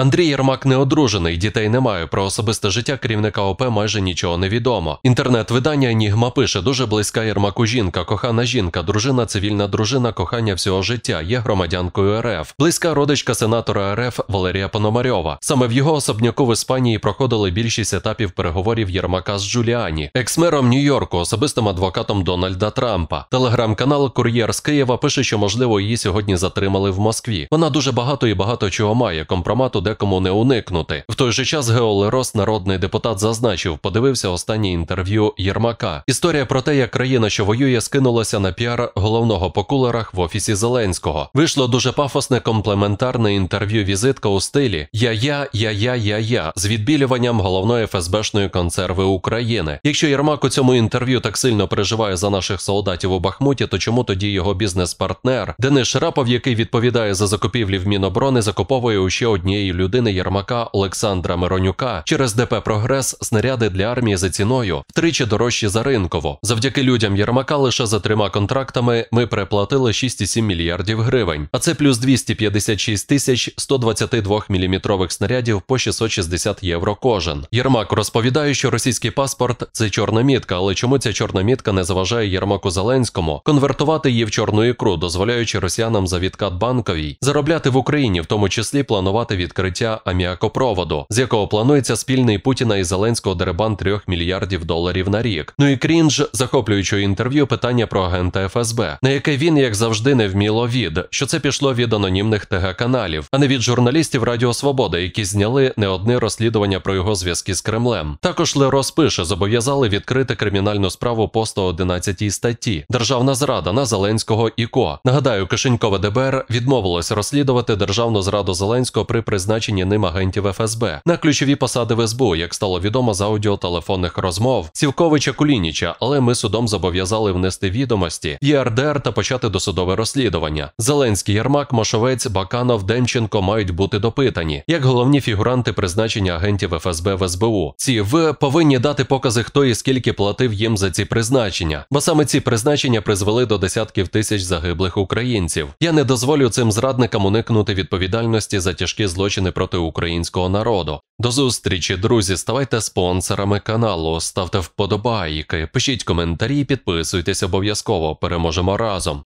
Андрій Єрмак не одружений, дітей немає. Про особисте життя керівника ОП майже нічого не відомо. Інтернет-видання Енігма пише дуже близька Єрмаку жінка, кохана жінка, дружина, цивільна дружина, кохання всього життя, є громадянкою РФ. Близька родичка сенатора РФ Валерія Пономарьова. Саме в його особняку в Іспанії проходили більшість етапів переговорів Єрмака з Джуліані, екс-мером Нью-Йорку, особистим адвокатом Дональда Трампа. Телеграм-канал Кур'єр з Києва пише, що можливо її сьогодні затримали в Москві. Вона дуже багато і багато чого має. Компромату декому не уникнути. В той же час Гео Лерос, народний депутат, зазначив, подивився останнє інтерв'ю Єрмака. Історія про те, як країна, що воює, скинулася на піар головного по кулерах в офісі Зеленського. Вийшло дуже пафосне комплементарне інтерв'ю візитка у стилі Я-я, я-я, я-я з відбілюванням головної ФСБшної консерви України. Якщо Єрмак у цьому інтерв'ю так сильно переживає за наших солдатів у Бахмуті, то чому тоді його бізнес-партнер Денис Шарапов, який відповідає за закупівлі в Міноборони, закуповує у ще однієї людини Єрмака Олександра Миронюка через ДП Прогрес снаряди для армії за ціною втричі дорожчі за ринкову. Завдяки людям Єрмака лише за трьома контрактами ми переплатили 6,7 мільярдів гривень, а це плюс 256 тисяч 122 міліметрових снарядів по 660 євро кожен. Єрмак розповідає, що російський паспорт це чорна мітка, але чому ця чорна мітка не заважає Єрмаку Зеленському конвертувати її в чорну ікру, дозволяючи росіянам за відкат банковій заробляти в Україні, в тому числі планувати відкриття аміакопроводу, з якого планується спільний Путіна і Зеленського деребан 3 мільярдів доларів на рік. Ну і крінж, захоплюючи інтерв'ю, питання про агента ФСБ, на яке він, як завжди, не вміло від, що це пішло від анонімних ТГ каналів, а не від журналістів Радіо Свобода, які зняли не одне розслідування про його зв'язки з Кремлем. Також Лерос пише, зобов'язали відкрити кримінальну справу по 111 статті Державна зрада на Зеленського і ко. Нагадаю, Кишенькове ДБР відмовилось розслідувати державну зраду Зеленського при призначенні ним агентів ФСБ на ключові посади в СБУ, як стало відомо з аудіотелефонних розмов Сівковича Кулініча, але ми судом зобов'язали внести відомості ЄРДР та почати досудове розслідування. Зеленський Єрмак, Мошовець, Баканов, Демченко мають бути допитані як головні фігуранти призначення агентів ФСБ в СБУ. Ці в повинні дати покази, хто і скільки платив їм за ці призначення, бо саме ці призначення призвели до десятків тисяч загиблих українців. Я не дозволю цим зрадникам уникнути відповідальності за тяжкі злочини проти українського народу. До зустрічі, друзі. Ставайте спонсорами каналу, ставте вподобайки, пишіть коментарі, підписуйтесь обов'язково. Переможемо разом.